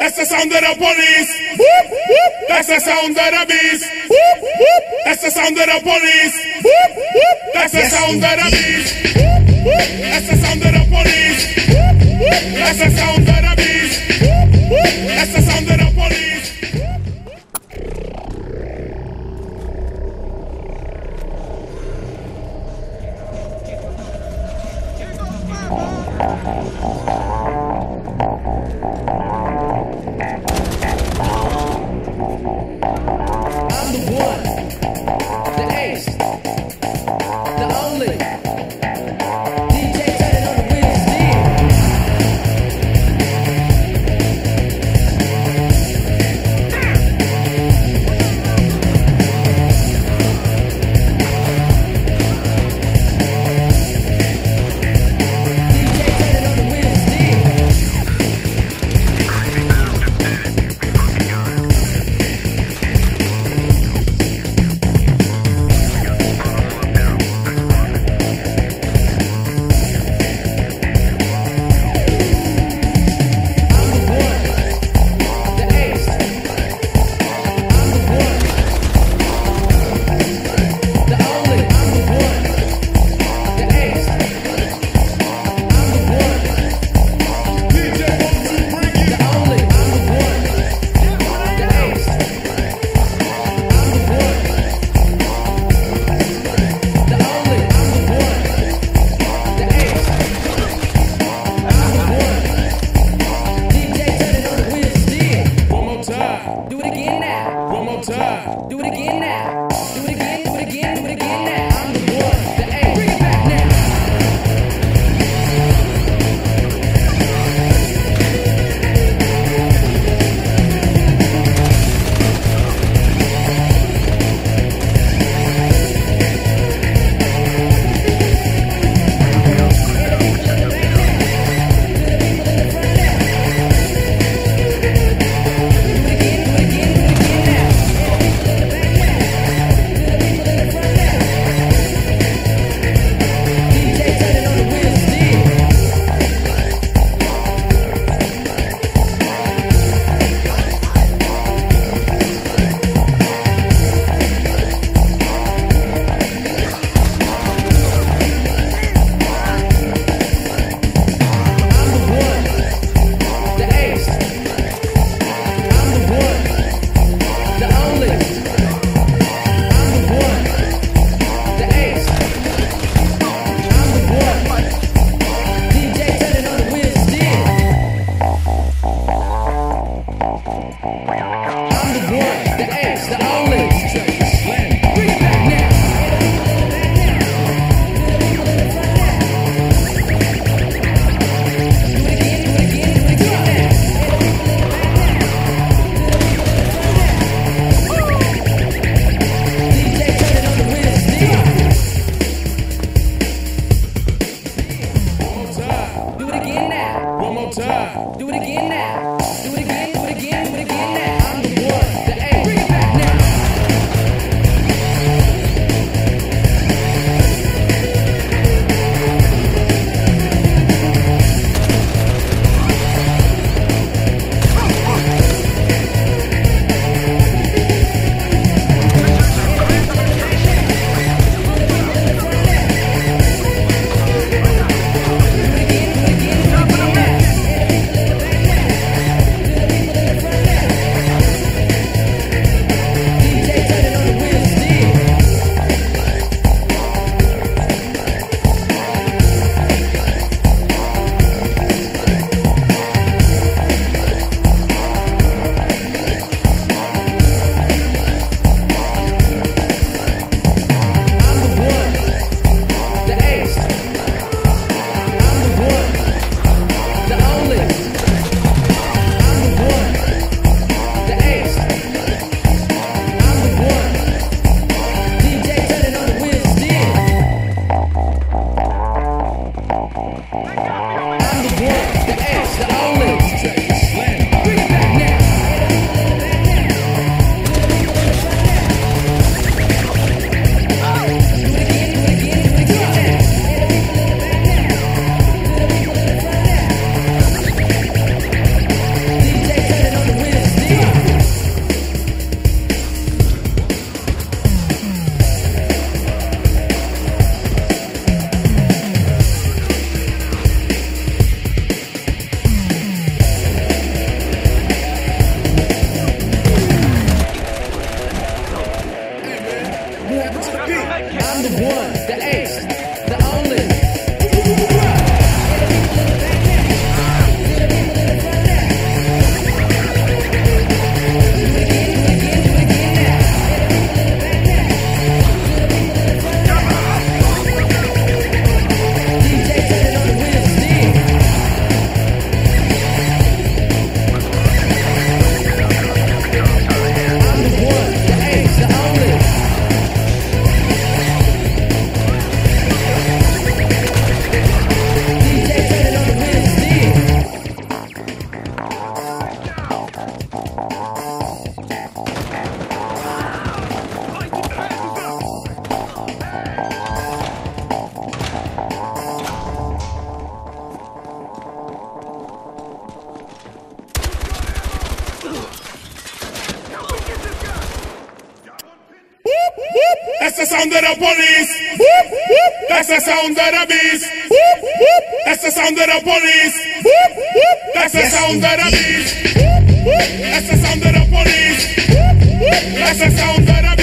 That's the sound of the police. Whoop, whoop. That's the sound of the beast. Whoop, whoop. That's the sound of the police. Whoop, whoop. That's the sound of the beast. Whoop, whoop. That's the sound of the police. Whoop, whoop. That's the sound of the beast. Whoop, whoop. That's the sound of the police. Oh, oh. that. The sound of the police. That's the sound of the beast. That's the sound of the police. That's the sound of the beast. That's the sound of the police. That's the sound of the